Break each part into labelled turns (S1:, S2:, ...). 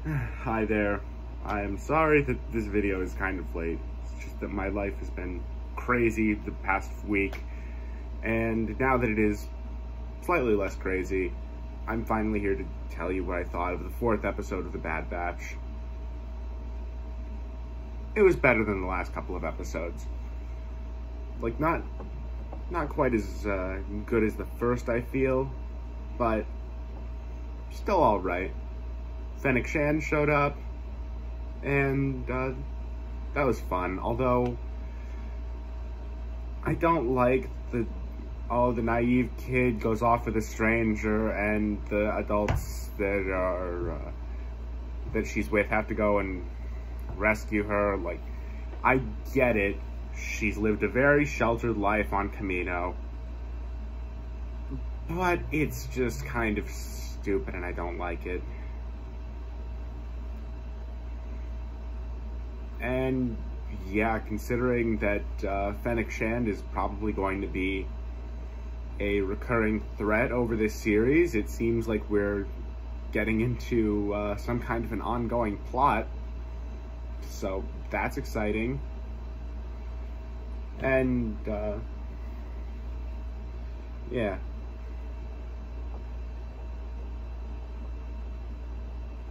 S1: Hi there. I am sorry that this video is kind of late. It's just that my life has been crazy the past week. And now that it is slightly less crazy, I'm finally here to tell you what I thought of the fourth episode of The Bad Batch. It was better than the last couple of episodes. Like, not not quite as uh, good as the first, I feel, but still alright. Fennec Shand showed up, and uh, that was fun. Although, I don't like the, oh, the naive kid goes off with a stranger, and the adults that are, uh, that she's with have to go and rescue her. Like, I get it. She's lived a very sheltered life on Kamino. But it's just kind of stupid and I don't like it. And yeah, considering that uh, Fennec Shand is probably going to be a recurring threat over this series, it seems like we're getting into uh, some kind of an ongoing plot. So that's exciting. And uh, yeah.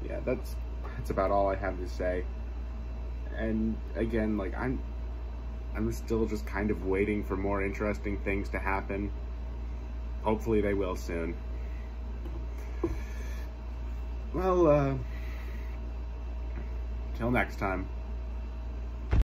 S1: Yeah, that's that's about all I have to say and again, like I'm, I'm still just kind of waiting for more interesting things to happen. Hopefully they will soon. Well, uh, till next time.